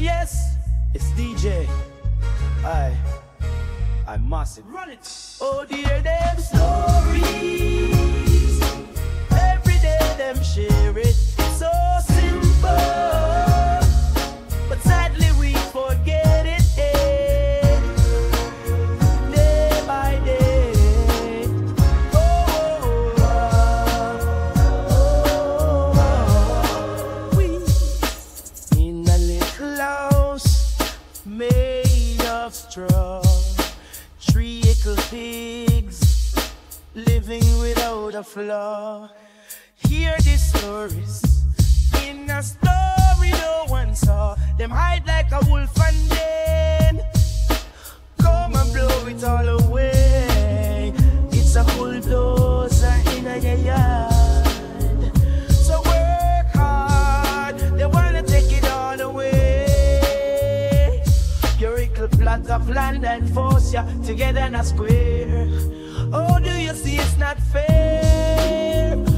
yes, it's DJ. I, I'm massive. Run it. Oh dear, them stories. A flaw. Hear the stories. In a story no one saw. Them hide like a wolf and then come and blow it all away. Of and force ya together in a square. Oh, do you see it's not fair?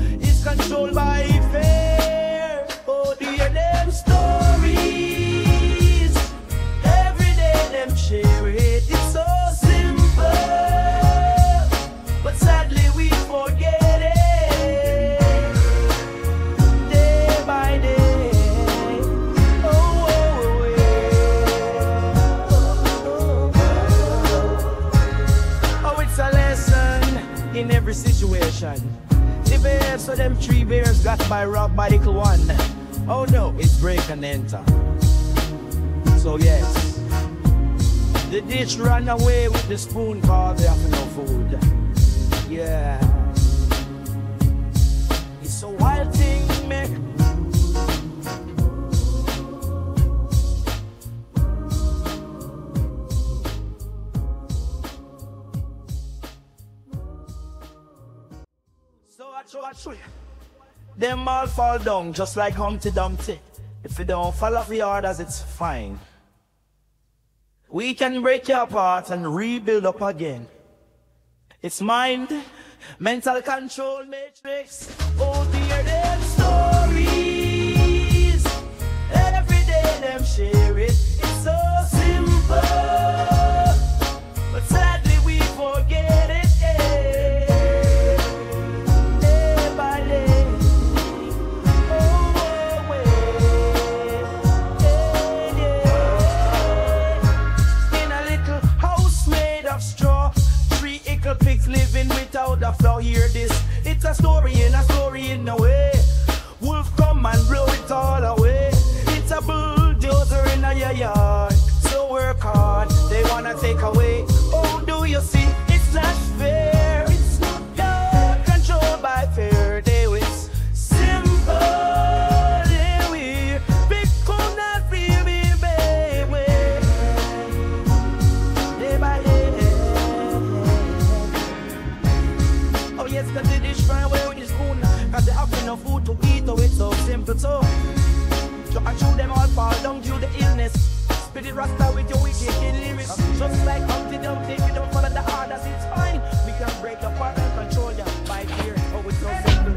Situation. The bears, so them three bears got by rock the one. Oh no, it's break and enter. So yes, the dish ran away with the spoon cause they have no food. Yeah. It's a wild thing, man. Them all fall down just like Humpty Dumpty. If you don't fall off the orders, it's fine. We can break you apart and rebuild up again. It's mind, mental control matrix. Oh, dear, them stories. Story and a with the rasta with your wicked lyrics. Just like Humpty Dumpty, if you don't follow the orders, it's fine. We can break your apart and control you by fear. Oh, it's so simple.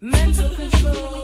Mental control.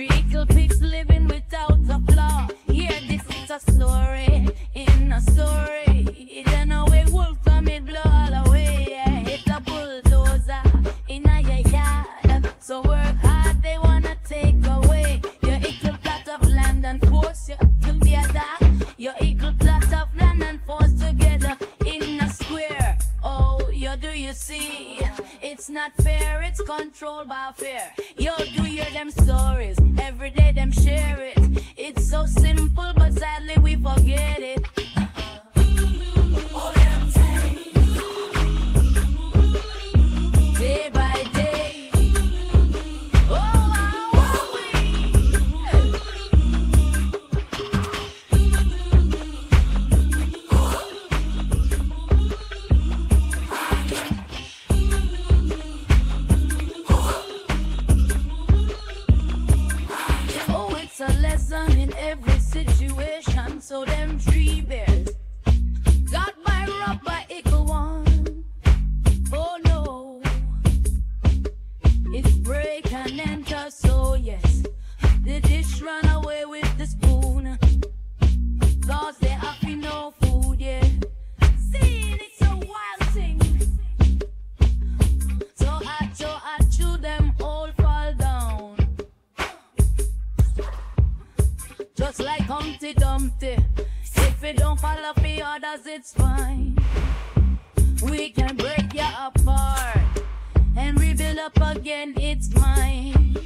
Three ikkle pigs living without a flaw. Here, this is a story in a story. It ain't a way wolf come it blow all away. Yeah. It's a bulldozer in a yard. So work hard, they wanna take away your equal plot of land and force you together. Your equal plot of land and force together in a square. Oh, you do you see? It's not fair, it's controlled by fear. Yo, do hear them stories every just like Humpty Dumpty. If it don't follow the others, it's fine. We can break you apart and rebuild up again, it's mine.